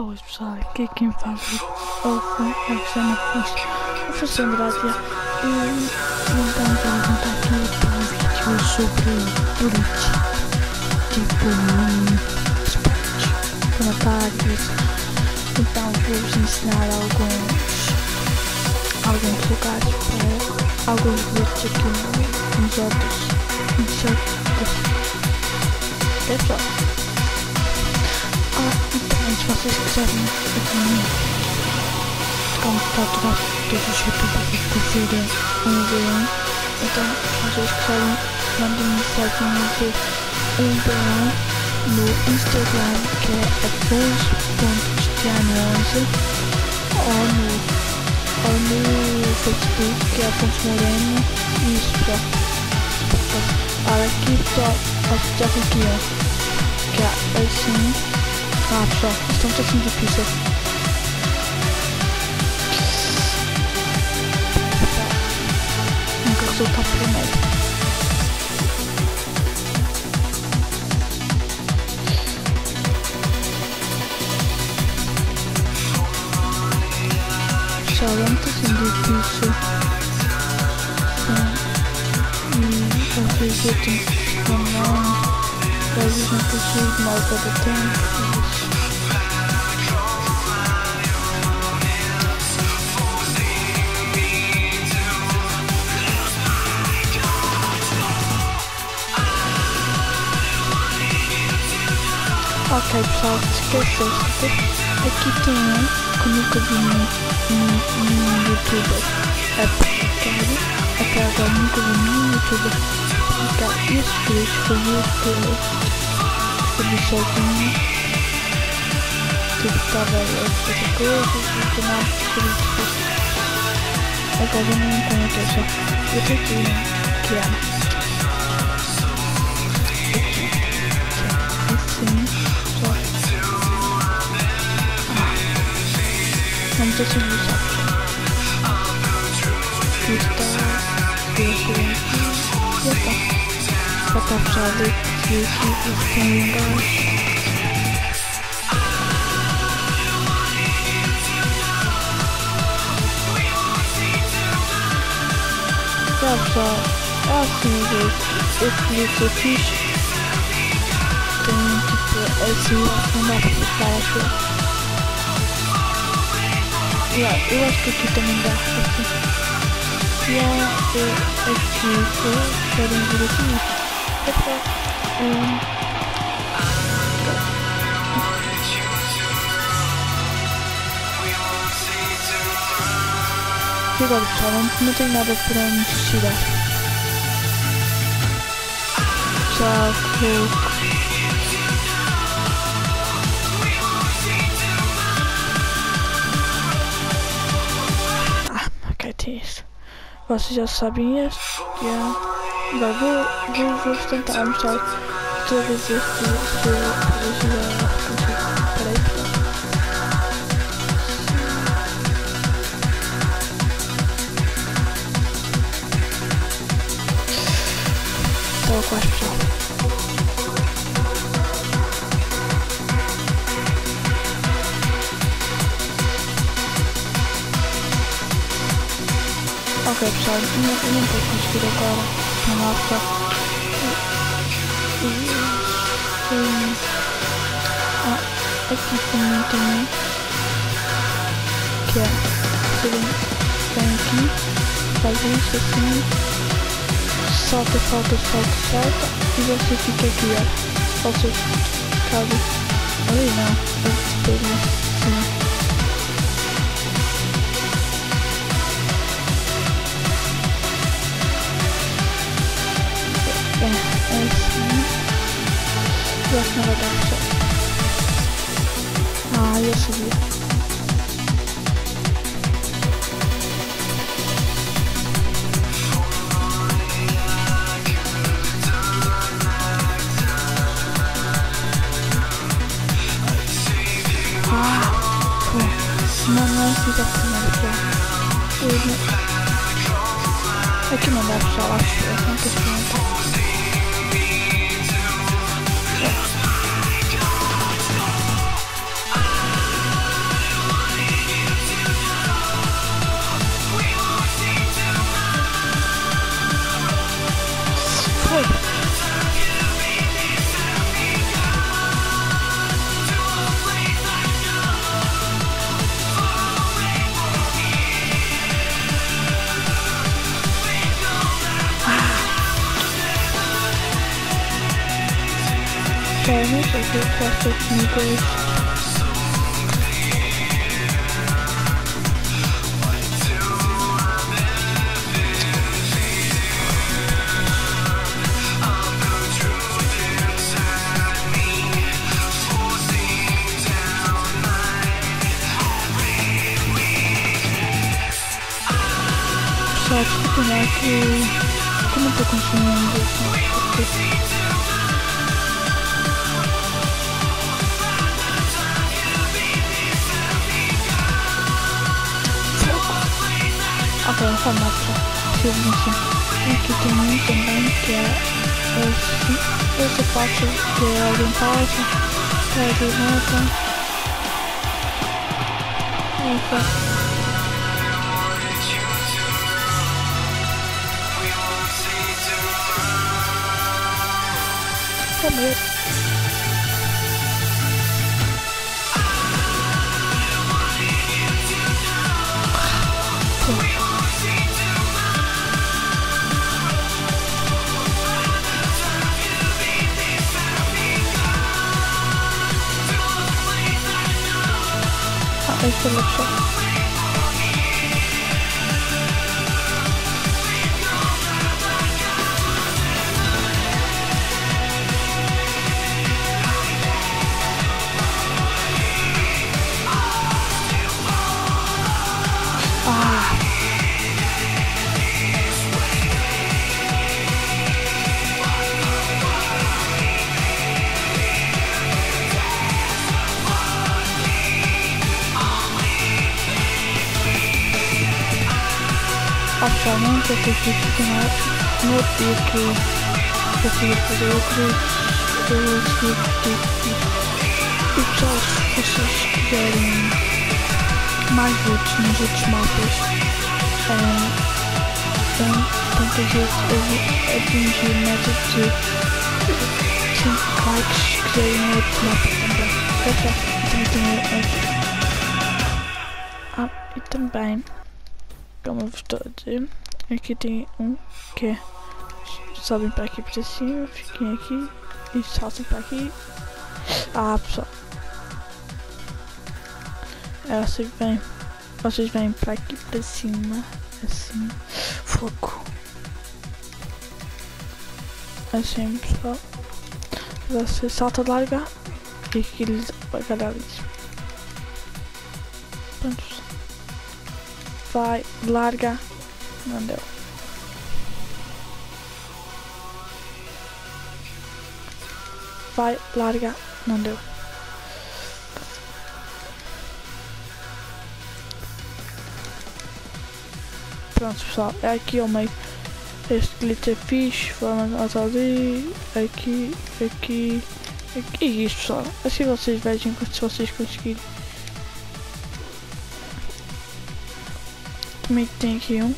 Boas pessoal, aqui quem fala é o Alexandre Afonso, Afonso Andrade e então vamos contar aqui um vídeo sobre Bleach, tipo um, esportes com ataques, então vou-vos ensinar alguns, alguns lugares para alguns Bleach aqui nos outros, nos outros, é Ah, então, se vocês quiserem assim, está toda, todos os youtubers a fazer um V1, então se vocês quiserem mandem mensagem a um V1 no Instagram que é afonso.cristiano11 ou no, ou no Facebook que é Afonso Moreno e já tem aqui ó, que é assim ah, pessoal, não está assim difícil. Nunca resulta primeiro. Pessoal, não está assim difícil. Tenho que falar. Às vezes não consigo mal para o tempo. Ok pessoal, esqueceste. Aqui tem um que nunca vi num youtuber aplicado. Até agora nunca vi nenhum youtuber aplicar esses vídeos fazer pelo fazer sozinho. Tipo, estava a fazer coisas e canal por isso. Agora não encontro só. Eu tenho que criar. Vamos assim transition reception. Fuck. You to. la USP kitabında hakkı. Ya USP sorun burası mı? Hatta 제가 저런 품질 나를 그런 시다. 자, 그, Vocês já sabem este. Yeah. Agora vou, vou, vou tentar mostrar todas se Ok pessoal, não, não vou conseguir agora no mapa. Ah, aqui também tem que é vem aqui, faz isso assim, salta, salta, salta, salta e você fica aqui ó. Você cabe. Ali não, eu tenho assim. I can never Jakie mam lepsze, aż 85? environment is reflected in grades só tipo, né, que como eu tô consumindo assim, Essa mapa seguinte aqui tem um também que é esse, essa parte que é a limpagem, que é a limpa. Limpa. Comer. Ah, Thank. Atualmente eu acredito que no, no dia que eu consegui fazer o que eu acredito e pessoal, se vocês quiserem mais vídeos nos outros mapas, é, tem, tem que a atingir meta de 5 likes se quiserem outro mapa também. Também tem outro. Ah, e também como estou aqui tem um que é sobem para aqui para cima, fiquem aqui e saltem para aqui. Ah pessoal, é assim vem, vocês vêm para aqui para cima, assim, fogo. Assim pessoal, você salta larga e aqui eles vai galera Pronto vai, larga, não deu. Vai, larga, não deu. Pronto pessoal, é aqui ao meio. Este glitch é fixe, vamos ali, aqui, aqui, aqui, e isto pessoal. Assim vocês vejam se vocês conseguirem. Também tem aqui um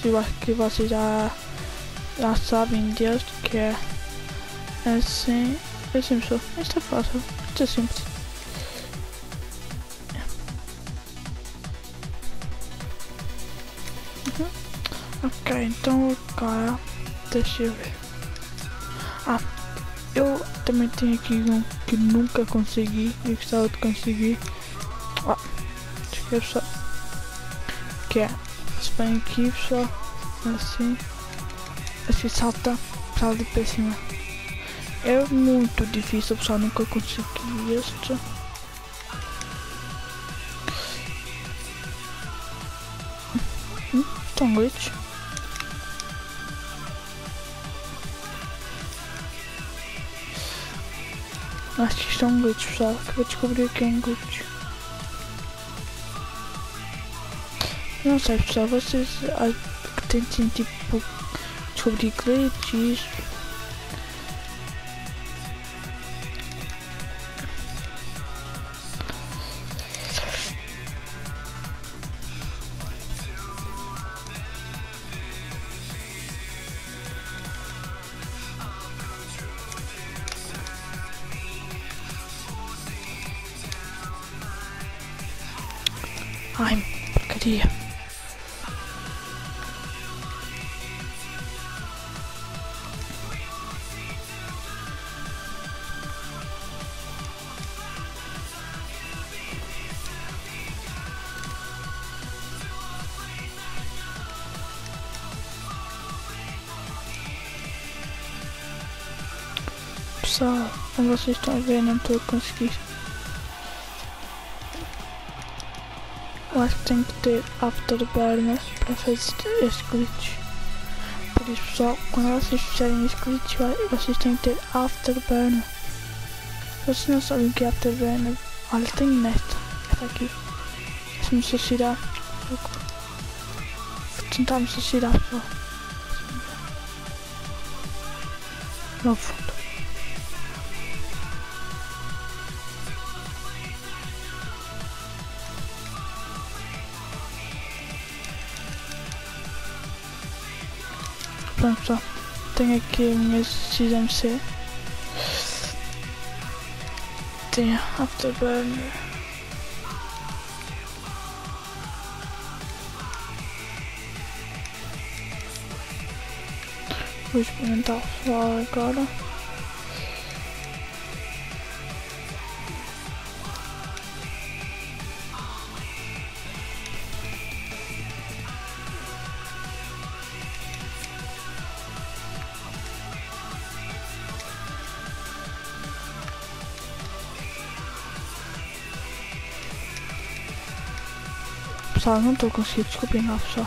que eu acho que vocês já, já sabem deste que é assim, é pessoal, isto é fácil, isto é simples. Uhum. Ok, então agora deixa eu ver. Ah, eu também tenho aqui um que nunca consegui e gostava de conseguir. Ah, que é vem aqui pessoal assim assim salta salta para cima. É muito difícil pessoal nunca consegui este. Hum, tão glitch acho que isto é um glitch pessoal acabei de descobrir que é um glitch Não sei pessoal, vocês tipo descobrir. Ai, porcaria. Pessoal, como vocês estão vendo, não estou a conseguir. Eu acho que tem que ter Afterburner para fazer este glitch. Por isso, pessoal, quando vocês fizerem este glitch, vocês têm que ter Afterburner. Vocês não sabem o que é Afterburner, olha, tem nesta. Esta aqui. Se me suicidar. Vou tentar me suicidar, pessoal. No fundo. Pronto. Tenho aqui a minha XMC. Tenho Afterburner. Vou experimentar agora. hasarının 9 hit skupień offshore.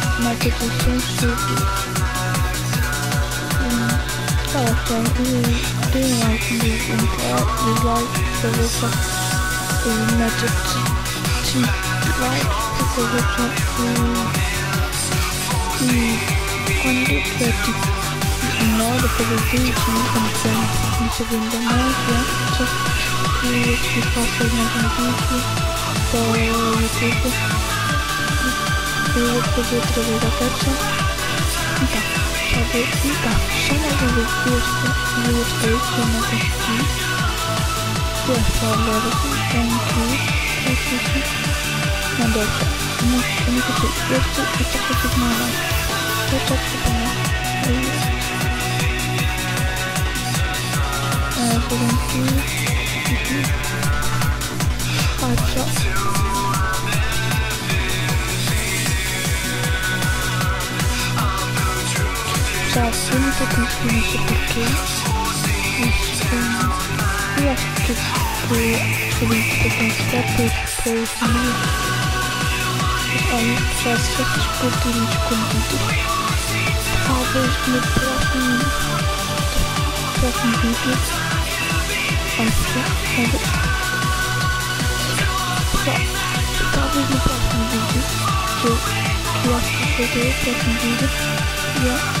marque a atenção sobre. Fala pessoal, e deem um like no dislike para ver só o meta de like, por favor pessoal. E quando tiver tipo nada fazer vídeo, né? Quando tiver me seguindo mais, né? E eu te faço mais um vídeo para o YouTube. było pozytywnego serca i tak, aby i tak, szanowni jeszcze były stoicie na kości, pierwsza obrazki, ręki, kościki, no dobrze, muszę mi się Jason to continue to begin. We have já se. Talvez no próximo, próximo vídeo. Talvez no próximo vídeo, que eu acho que eu vou fazer o próximo vídeo. E yeah.